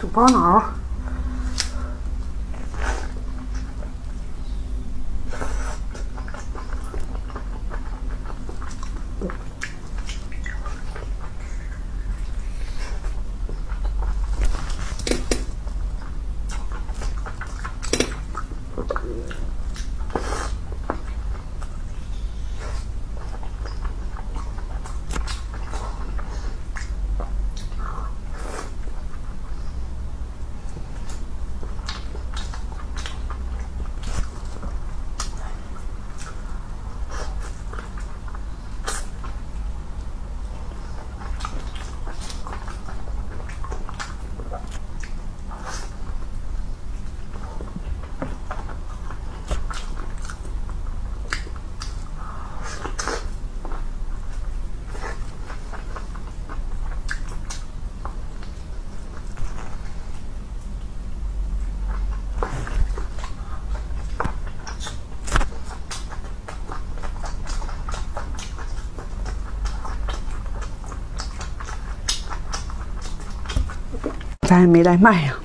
煮包脑。儿也没来卖呀。